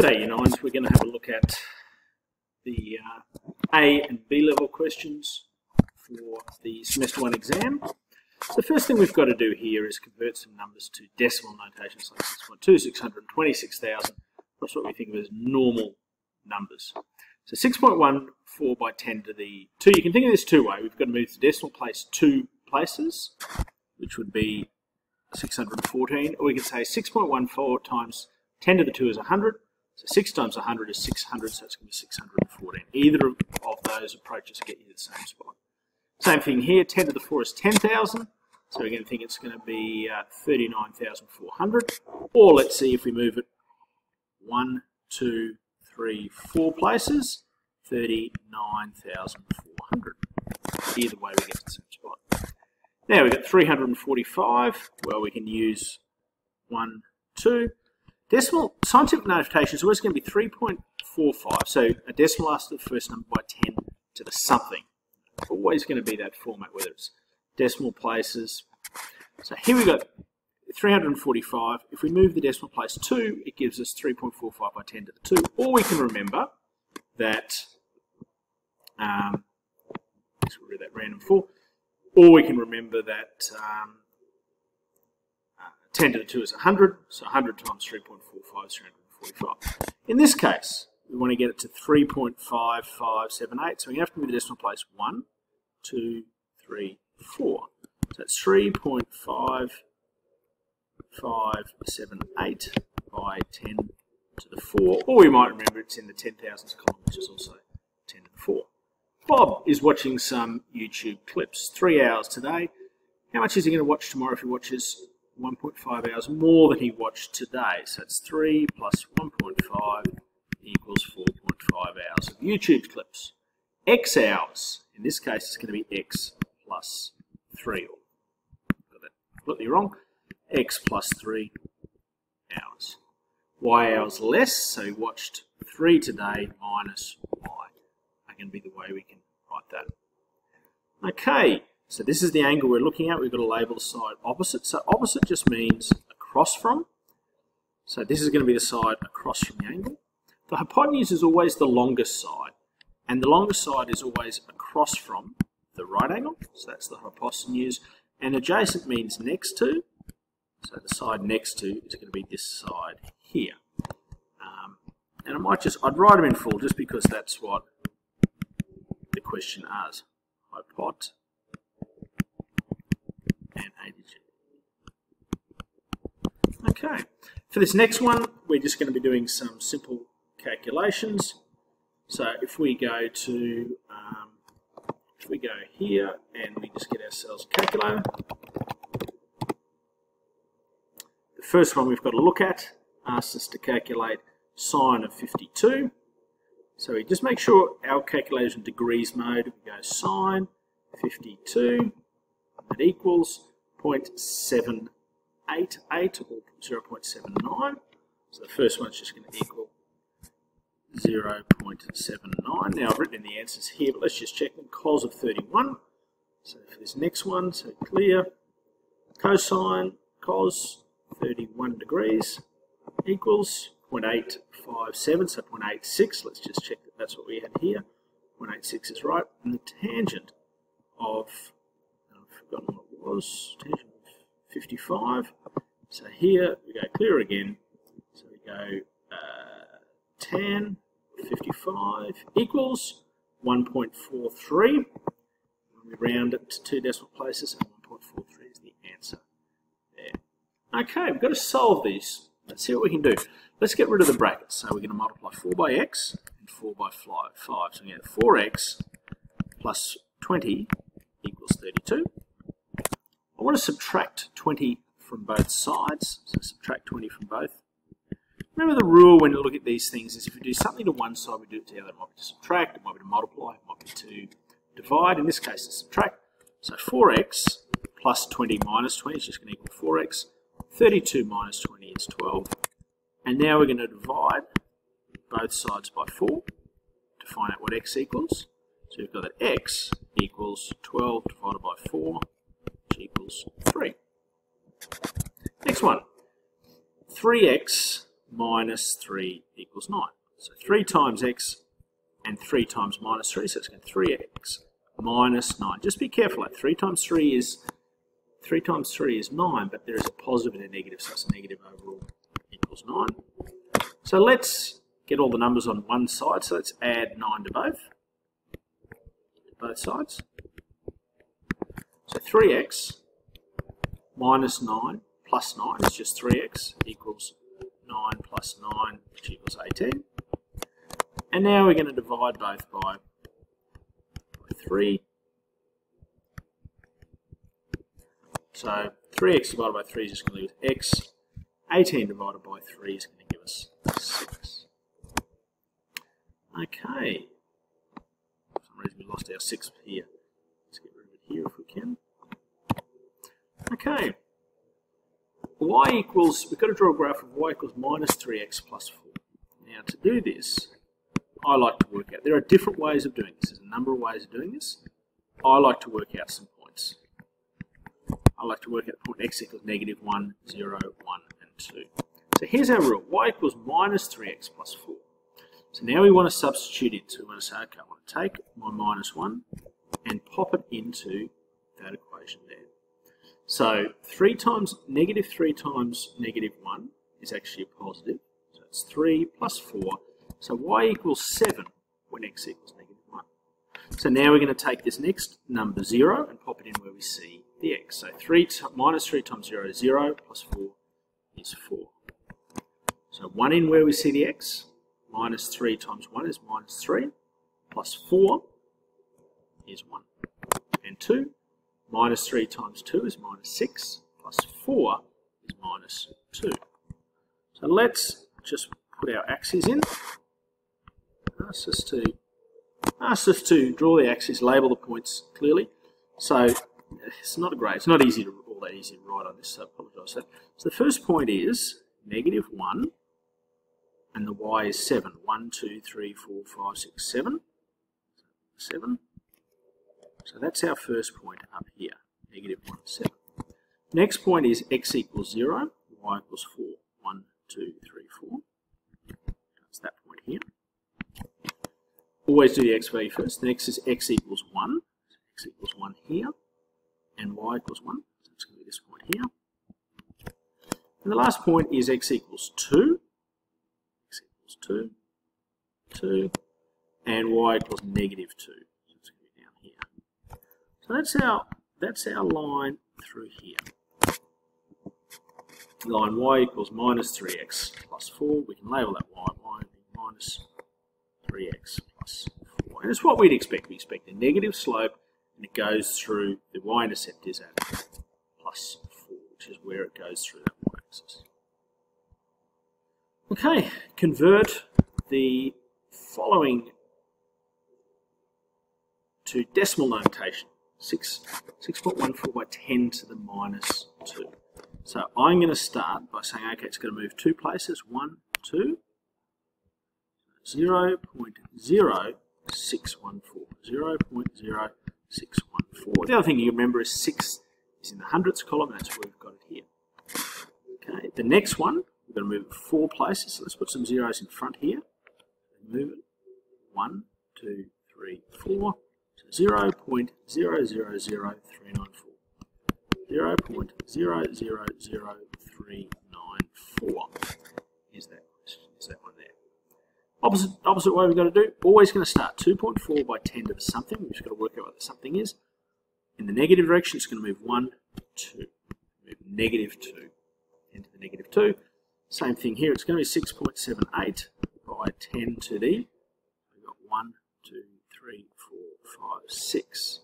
G'day, you nines. We're going to have a look at the uh, A and B level questions for the semester one exam. So the first thing we've got to do here is convert some numbers to decimal notation, like 6.2, 626,000, that's what we think of as normal numbers. So 6.14 by 10 to the 2, you can think of this two way. We've got to move the decimal place two places, which would be 614, or we can say 6.14 times 10 to the 2 is 100, so 6 times 100 is 600, so it's going to be 614. Either of those approaches get you to the same spot. Same thing here, 10 to the 4 is 10,000, so we're going to think it's going to be uh, 39,400. Or let's see if we move it 1, 2, 3, 4 places, 39,400. Either way we get to the same spot. Now we've got 345, well we can use 1, 2, Decimal scientific notation is always going to be 3.45, so a decimal after the first number by 10 to the something. Always going to be that format, whether it's decimal places. So here we've got 345. If we move the decimal place 2, it gives us 3.45 by 10 to the 2. Or we can remember that, um, let's of that random 4, or we can remember that um, 10 to the 2 is 100, so 100 times 3.45 is 345. In this case, we want to get it to 3.5578, so we have to move the decimal place 1, 2, 3, 4. So that's 3.5578 by 10 to the 4, or we might remember it's in the 10 thousands column, which is also 10 to the 4. Bob is watching some YouTube clips, three hours today. How much is he going to watch tomorrow if he watches 1.5 hours more than he watched today. So it's 3 plus 1.5 equals 4.5 hours of YouTube clips. X hours, in this case it's going to be X plus 3. Got that completely wrong. X plus 3 hours. Y hours less, so he watched 3 today minus Y. Going to be the way we can write that. Okay, so this is the angle we're looking at. We've got to label the side opposite. So opposite just means across from. So this is going to be the side across from the angle. The hypotenuse is always the longest side. And the longest side is always across from the right angle. So that's the hypotenuse. And adjacent means next to. So the side next to is going to be this side here. Um, and I might just, I'd write them in full just because that's what the question asks. Hypot Okay, for this next one, we're just going to be doing some simple calculations. So if we go to, um, if we go here and we just get ourselves a calculator, the first one we've got to look at asks us to calculate sine of 52. So we just make sure our calculator is in degrees mode. We go sine 52, that equals 0.7 0.88 or 0.79. So the first one's just going to equal 0.79. Now I've written in the answers here, but let's just check them. Cos of 31. So for this next one, so clear, cosine cos 31 degrees equals 0.857, so 0.86. Let's just check that that's what we had here. 0.86 is right. And the tangent of, I've forgotten what it was, tangent 55. So here we go clear again. So we go uh, tan, 55 equals 1.43. When We round it to two decimal places and 1.43 is the answer there. Okay, we've got to solve these. Let's see what we can do. Let's get rid of the brackets. So we're going to multiply 4 by x and 4 by 5. So we get 4x plus 20 equals 32. I want to subtract 20 from both sides, so subtract 20 from both. Remember the rule when you look at these things is if we do something to one side, we do it to the other. It might be to subtract, it might be to multiply, it might be to divide. In this case, it's subtract. So 4x plus 20 minus 20 is just going to equal 4x. 32 minus 20 is 12. And now we're going to divide both sides by 4 to find out what x equals. So we've got that x equals 12 divided by 4 equals 3. Next one. 3x minus 3 equals 9. So 3 times x and 3 times minus 3, so it's going to 3x minus 9. Just be careful, like 3 times 3 is 3 times 3 is 9, but there is a positive and a negative, so it's negative overall equals 9. So let's get all the numbers on one side, so let's add 9 to both, to both sides. So 3x minus 9 plus 9 is just 3x equals 9 plus 9, which equals 18. And now we're going to divide both by, by 3. So 3x divided by 3 is just going to leave us x. 18 divided by 3 is going to give us 6. Okay. For some reason we lost our 6 here. Let's get rid of it here if we can. Okay. y equals, we've got to draw a graph of y equals minus 3x plus 4. Now to do this, I like to work out, there are different ways of doing this. There's a number of ways of doing this. I like to work out some points. I like to work out the point x equals negative 1, 0, 1, and 2. So here's our rule. y equals minus 3x plus 4. So now we want to substitute it. So we want to say, okay, I want to take my minus 1 and pop it into that equation there. So 3 times, negative 3 times negative 1 is actually a positive. So it's 3 plus 4. So y equals 7 when x equals negative 1. So now we're going to take this next number 0 and pop it in where we see the x. So 3 minus 3 times 0 is 0, plus 4 is 4. So 1 in where we see the x, minus 3 times 1 is minus 3, plus 4 is 1. And 2, minus 3 times 2 is minus 6, plus 4 is minus 2. So let's just put our axes in. Ask us to ask us to draw the axes, label the points clearly. So it's not a great, it's not easy to all that easy to write on this, so I apologise. So, so the first point is negative 1, and the y is 7. 1, 2, 3, 4, 5, 6, 7. 7. So that's our first point up here, negative 1, 7. Next point is x equals 0, y equals 4. 1, 2, 3, 4. That's that point here. Always do the x value first. Next is x equals 1. x equals 1 here and y equals 1. So it's going to be this point here. And the last point is x equals 2. x equals 2, 2, and y equals negative 2. So it's going to be down here. So that's our, that's our line through here. Line y equals minus 3x plus 4. We can label that y. y minus 3x plus 4. And it's what we'd expect. We expect a negative slope and it goes through, the y-intercept is at plus 4, which is where it goes through that y-axis. Okay, convert the following to decimal notation, 6, 6.14 by 10 to the minus 2. So I'm going to start by saying, okay, it's going to move two places, 1, 2, 0 0.0614, 0 0.0 614. The other thing you remember is 6 is in the hundredths column, that's where we've got it here. Okay, the next one, we're going to move four places, so let's put some zeros in front here. Move it. 1, 2, 3, 4. So 0 0.000394. 0 0.000394 is that, is that one there. Opposite, opposite way we've got to do, always going to start 2.4 by 10 to the something. We've just got to work out what the something is. In the negative direction, it's going to move 1, 2. Move negative 2 into the negative 2. Same thing here, it's going to be 6.78 by 10 to the, we've got 1, 2, 3, 4, 5, 6,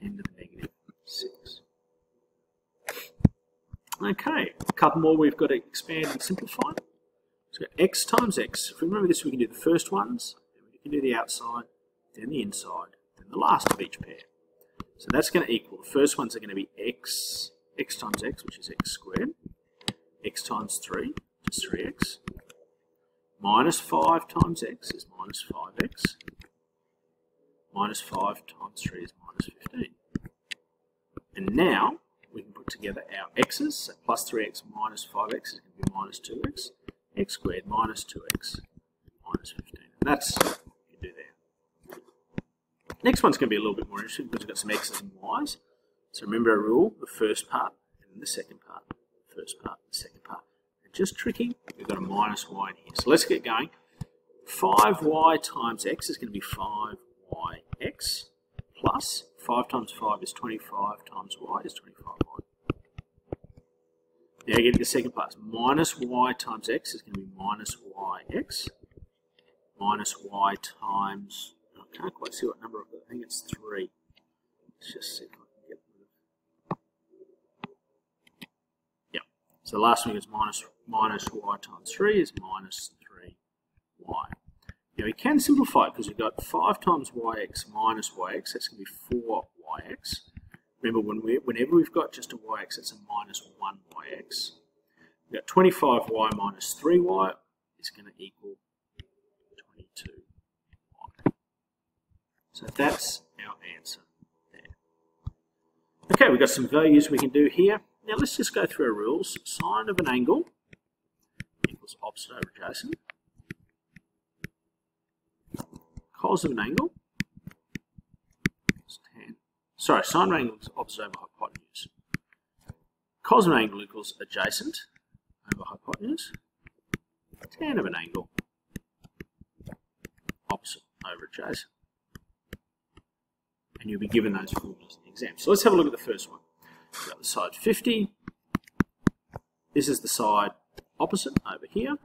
10 to the negative 6. Okay, a couple more we've got to expand and simplify. So x times x. If we remember this, we can do the first ones, then we can do the outside, then the inside, then the last of each pair. So that's going to equal, the first ones are going to be x, x times x, which is x squared, x times 3, which is 3x, minus 5 times x is minus 5x, minus 5 times 3 is minus 15. And now, we can put together our x's, so plus 3x minus 5x is going to be minus 2x, x squared minus 2x minus 15. And that's what you do there. Next one's going to be a little bit more interesting because we've got some x's and y's. So remember our rule, the first part and the second part. First part, and the second part. And just tricky, we've got a minus y in here. So let's get going. 5y times x is going to be 5yx plus 5 times 5 is 25 times y is 25y. Now get the second part. Minus y times x is going to be minus yx minus y times, I can't quite see what number I've got. I think it's 3. Let's just see if I can get rid of Yeah. So the last one is minus, minus y times 3 is minus 3y. Now we can simplify it because we've got 5 times yx minus yx, that's going to be 4yx. Remember, when we, whenever we've got just a yx, it's a minus 1yx. We've got 25y minus 3y is going to equal 22y. So that's our answer there. Okay, we've got some values we can do here. Now let's just go through our rules. Sine of an angle equals opposite over adjacent. Cos of an angle sorry, sine of an angle is opposite over hypotenuse. Cos of an angle equals adjacent over hypotenuse. Tan of an angle opposite over adjacent. And you'll be given those formulas in the exam. So let's have a look at the first one. We've got the side 50. This is the side opposite over here.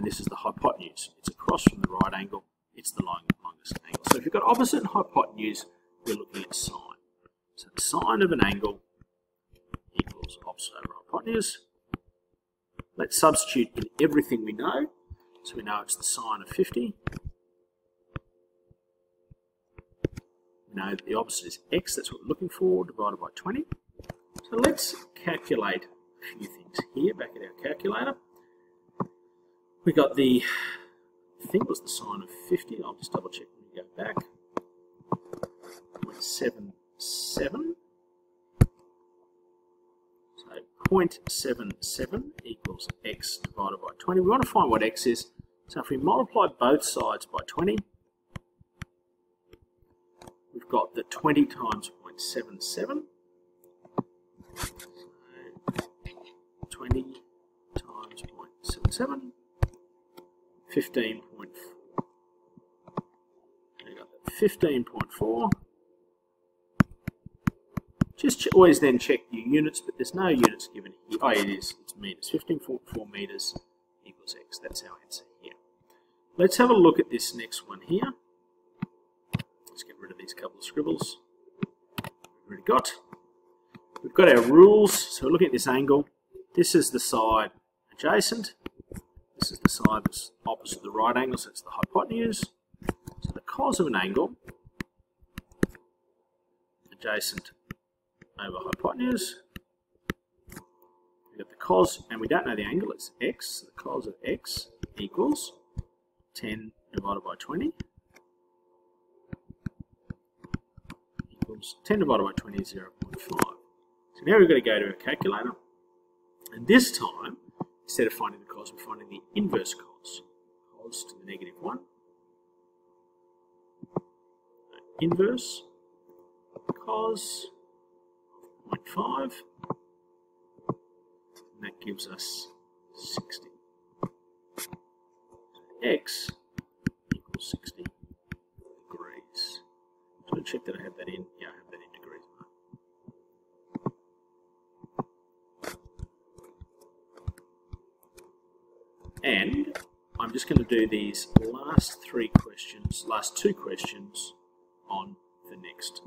And this is the hypotenuse. It's across from the right angle. It's the long, longest angle. So if you've got opposite and hypotenuse, we're looking at sine. So the sine of an angle equals opposite over hypotenuse. Let's substitute in everything we know. So we know it's the sine of 50. We know that the opposite is x, that's what we're looking for, divided by 20. So let's calculate a few things here back at our calculator. We got the, I think was the sine of 50, I'll just double check when we go back. 0.77. So 0.77 equals x divided by 20. We want to find what x is. So if we multiply both sides by 20, we've got the 20 times 0.77. So 20 times 0.77, 15.4. 15.4 just always then check your units, but there's no units given here. Oh, it is. It's meters. 15.4 meters equals x. That's our answer here. Let's have a look at this next one here. Let's get rid of these couple of scribbles. We've already got. We've got our rules. So looking at this angle. This is the side adjacent. This is the side that's opposite the right angle, so it's the hypotenuse. So the cos of an angle adjacent over hypotenuse. We've got the cos, and we don't know the angle, it's x. So The cos of x equals 10 divided by 20 equals 10 divided by 20 is 0.5. So now we've got to go to a calculator, and this time, instead of finding the cos, we're finding the inverse cos. Cos to the negative 1. Inverse cos 0.5 and that gives us 60 x equals 60 degrees so check that I have that in yeah I have that in degrees and I'm just going to do these last three questions last two questions on the next